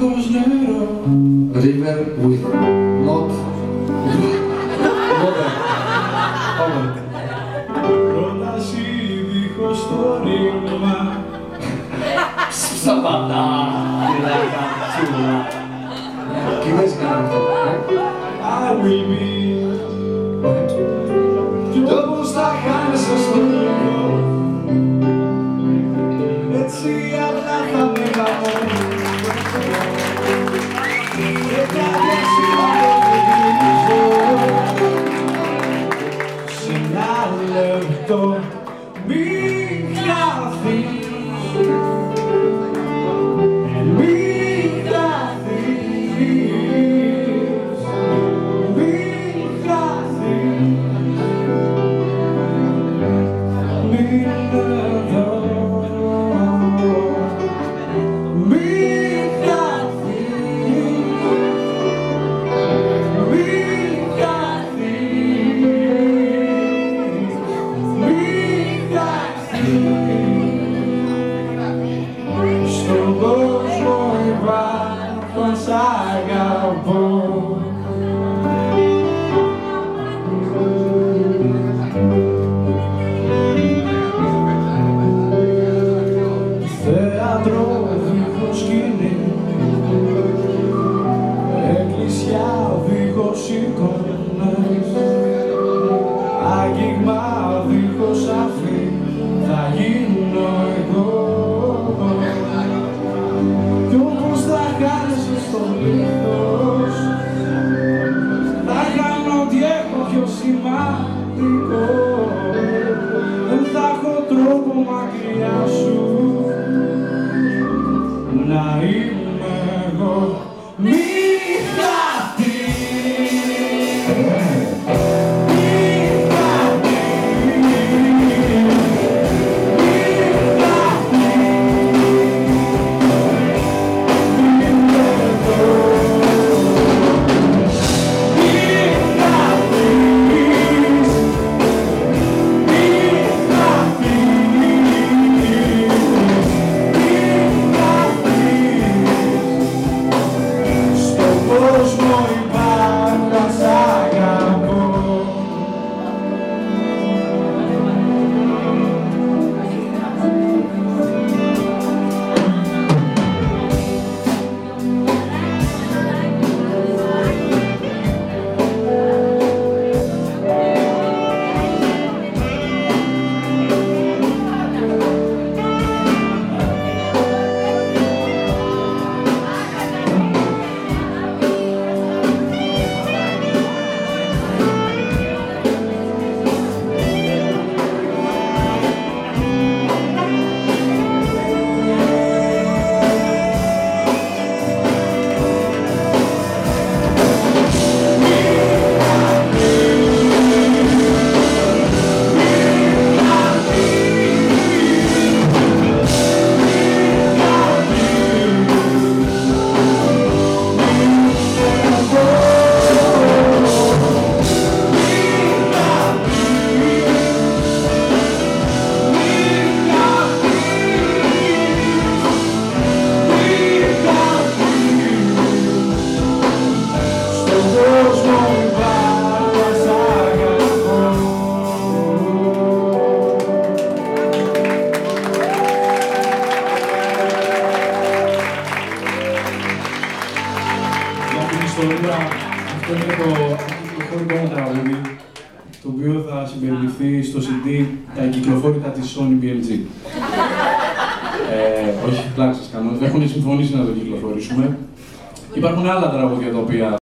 δίχως νερό River with not water. Over. Πρόταση δίχως το ρήγμα Σταματά, γυλάκα, τσούλα. Κινέζικα είναι αυτό. ε. I will be fim. Στο λίθος Θα κάνω ό,τι έχω πιο σημαντικό. Δεν θα έχω τρόπο μακριά σου. Να είμαι εγώ Για την ιστορία, αυτό είναι το κυκλοφορικό μου τραγούδι, το οποίο θα συμπεριληφθεί στο CD τα εγκυκλοφόρητα της Sony BLG. ε, όχι, πλάκα σας κάνω, έχουν συμφωνήσει να το κυκλοφορήσουμε. Υπάρχουν άλλα τραγούδια τα οποία